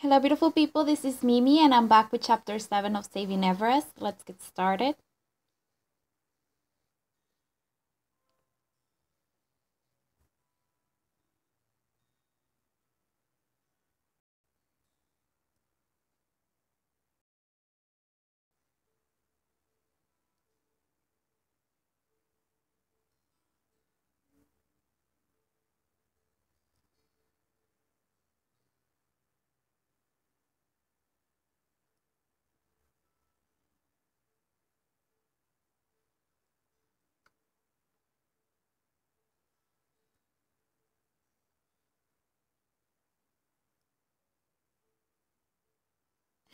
Hello, beautiful people. This is Mimi, and I'm back with chapter 7 of Saving Everest. Let's get started.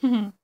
Mm-hmm.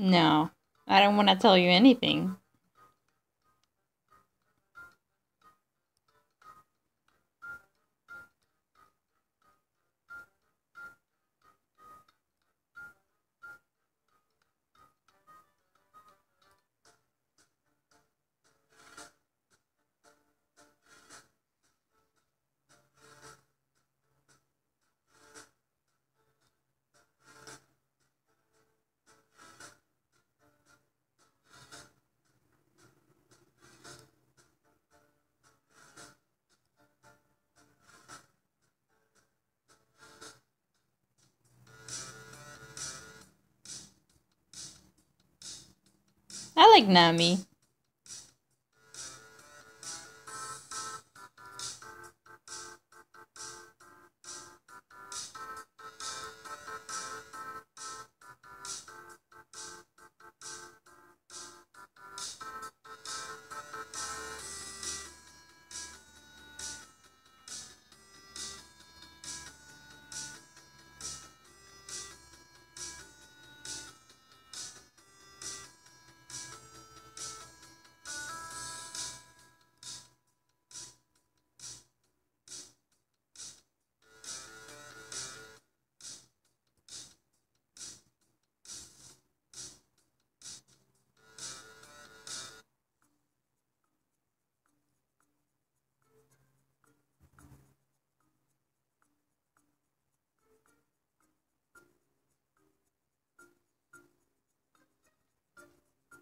No, I don't want to tell you anything. Like Nami.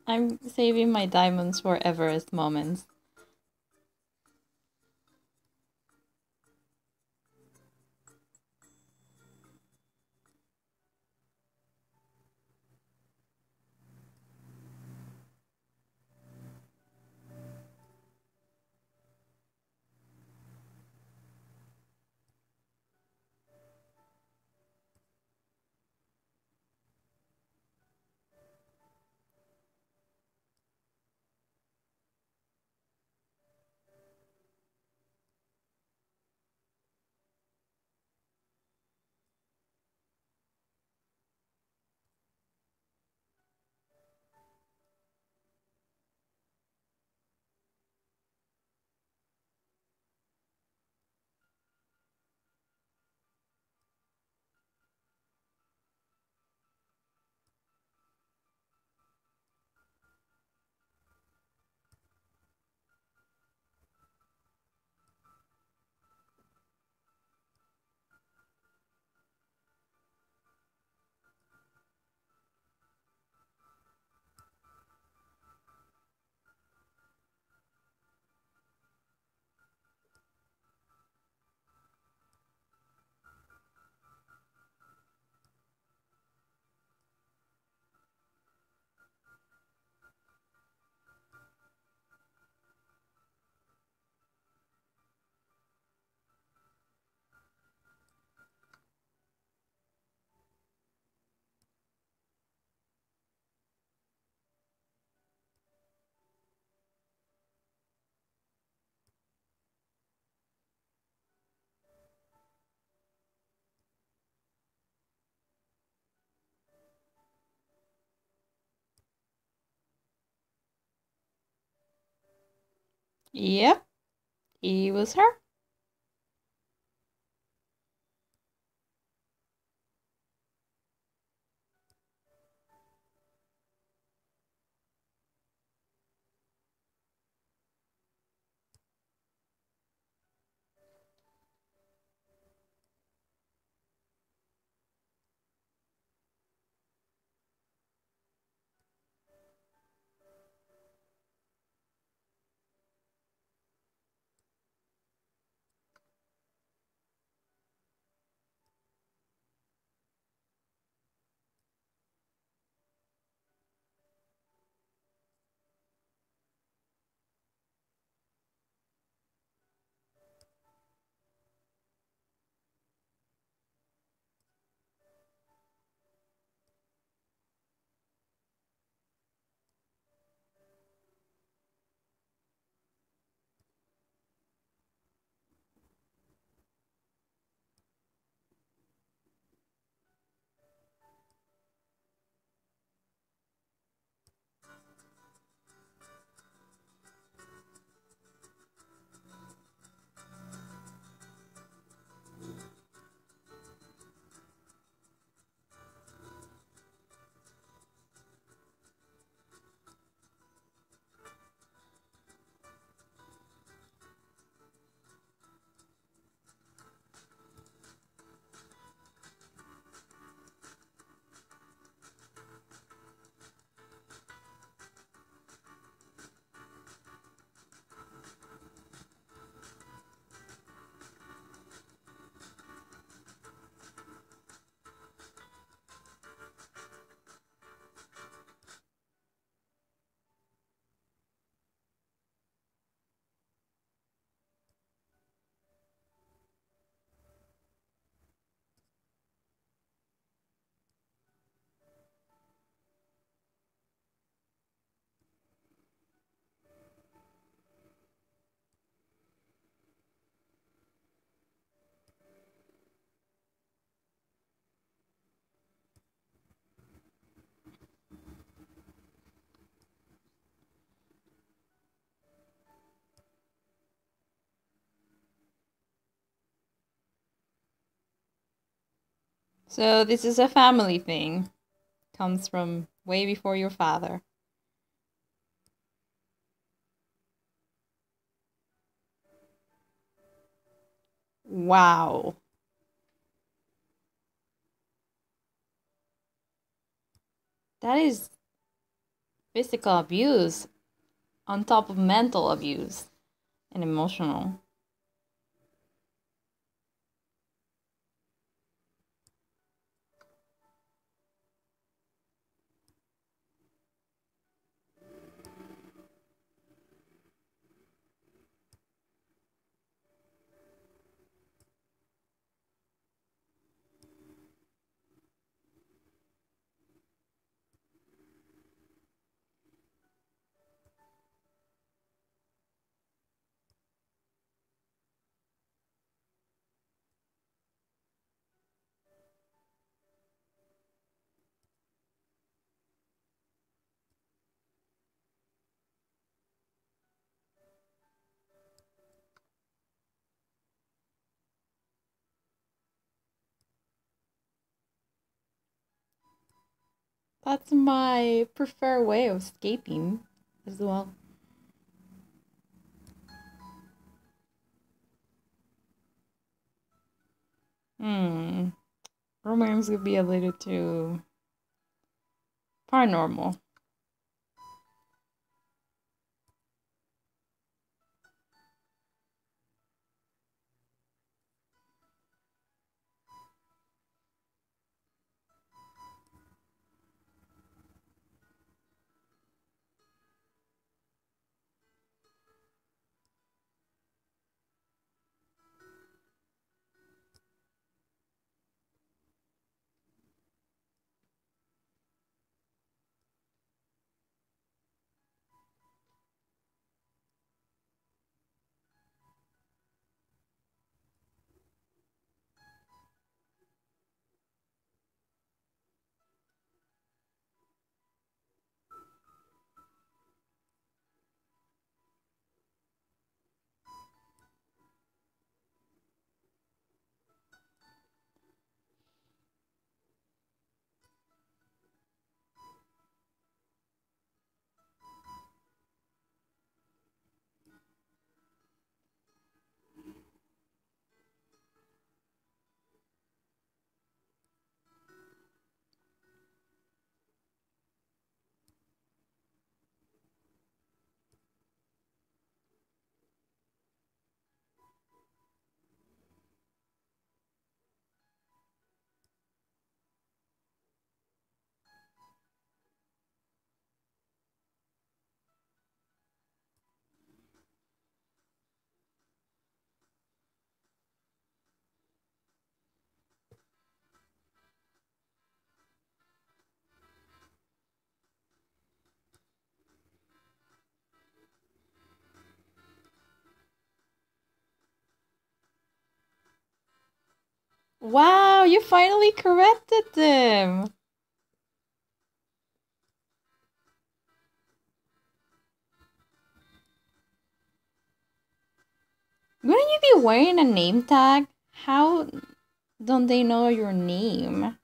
I'm saving my diamonds for Everest moments. Yep, he was her. So this is a family thing. Comes from way before your father. Wow. That is physical abuse on top of mental abuse and emotional. That's my preferred way of escaping as well. Hmm. Romance could be a little too paranormal. Wow, you finally corrected them. Wouldn't you be wearing a name tag? How don't they know your name?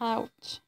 Ouch.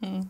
Hmm.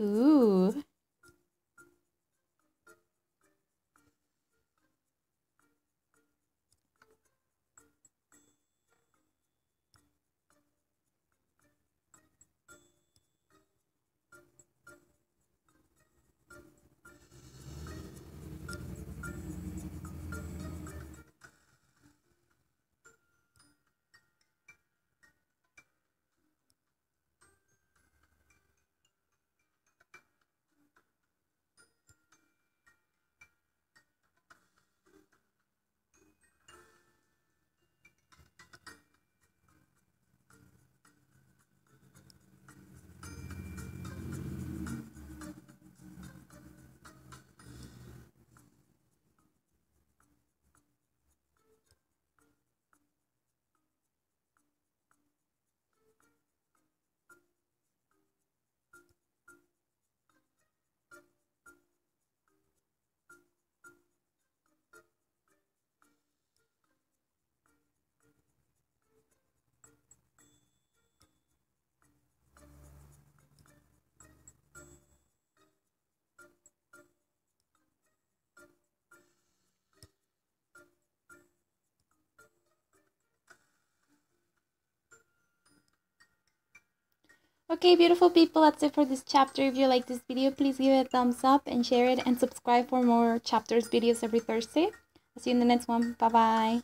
Ooh. Okay, beautiful people, that's it for this chapter. If you like this video, please give it a thumbs up and share it and subscribe for more chapters videos every Thursday. I'll see you in the next one. Bye-bye.